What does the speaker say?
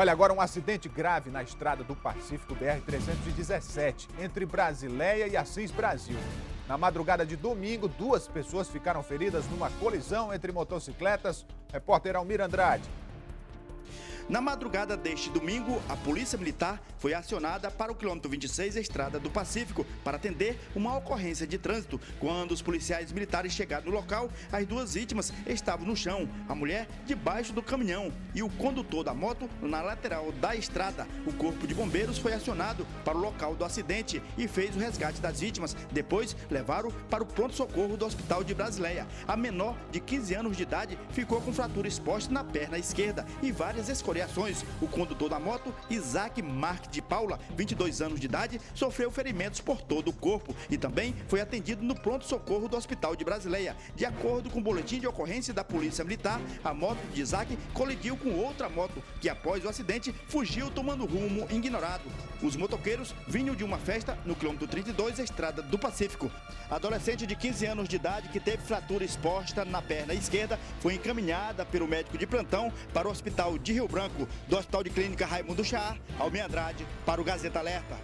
Olha, agora um acidente grave na estrada do Pacífico BR-317, entre Brasileia e Assis Brasil. Na madrugada de domingo, duas pessoas ficaram feridas numa colisão entre motocicletas. Repórter Almir Andrade. Na madrugada deste domingo, a Polícia Militar foi acionada para o quilômetro 26, Estrada do Pacífico, para atender uma ocorrência de trânsito. Quando os policiais militares chegaram no local, as duas vítimas estavam no chão, a mulher debaixo do caminhão e o condutor da moto na lateral da estrada. O corpo de bombeiros foi acionado para o local do acidente e fez o resgate das vítimas. Depois, levaram para o pronto-socorro do Hospital de Brasileia. A menor, de 15 anos de idade, ficou com fratura exposta na perna esquerda e várias escoriações O condutor da moto, Isaac Marques de Paula, 22 anos de idade, sofreu ferimentos por todo o corpo e também foi atendido no pronto-socorro do Hospital de Brasileia. De acordo com o boletim de ocorrência da Polícia Militar, a moto de Isaac colidiu com outra moto que, após o acidente, fugiu tomando rumo ignorado. Os motoqueiros vinham de uma festa no quilômetro 32, estrada do Pacífico. Adolescente de 15 anos de idade que teve fratura exposta na perna esquerda foi encaminhada pelo médico de plantão para o hospital de Rio Branco, do Hospital de Clínica Raimundo Chá, Almeida Andrade, para o Gazeta Alerta.